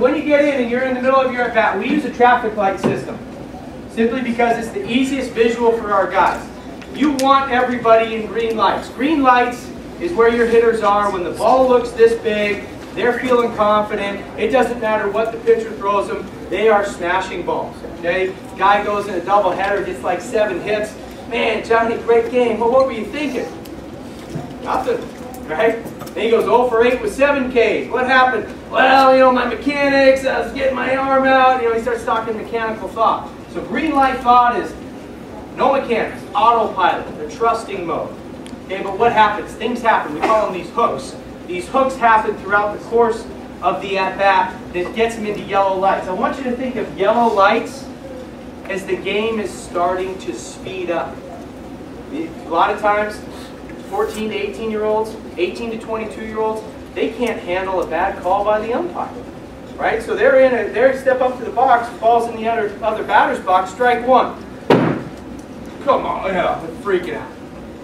when you get in and you're in the middle of your at-bat, we use a traffic light system. Simply because it's the easiest visual for our guys. You want everybody in green lights. Green lights is where your hitters are when the ball looks this big, they're feeling confident. It doesn't matter what the pitcher throws them, they are smashing balls. Okay? Guy goes in a doubleheader, gets like seven hits. Man, Johnny, great game. Well, what were you thinking? Nothing, right? Then he goes 0 for 8 with 7 Ks. What happened? Well, you know, my mechanics, I was getting my arm out. You know, he starts talking mechanical thought. So green light thought is no mechanics, autopilot, the trusting mode. Okay, but what happens? Things happen. We call them these hooks. These hooks happen throughout the course of the at-bat that gets them into yellow lights. I want you to think of yellow lights as the game is starting to speed up. A lot of times, 14 to 18 year olds, 18 to 22 year olds, they can't handle a bad call by the umpire. Right? So they're in a, they step up to the box, falls in the other, other batter's box, strike one. Come on, yeah, freaking out.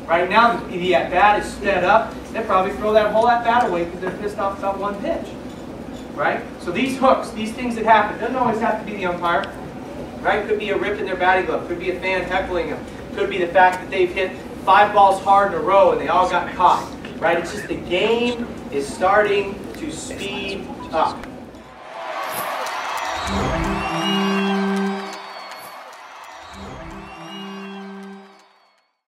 Right now, the, the at-bat is sped up. They probably throw that whole at-bat away because they're pissed off about one pitch. Right? So these hooks, these things that happen, doesn't always have to be the umpire. Right? Could be a rip in their batting glove. Could be a fan heckling them. Could be the fact that they've hit five balls hard in a row and they all got caught, right? It's just the game is starting to speed up.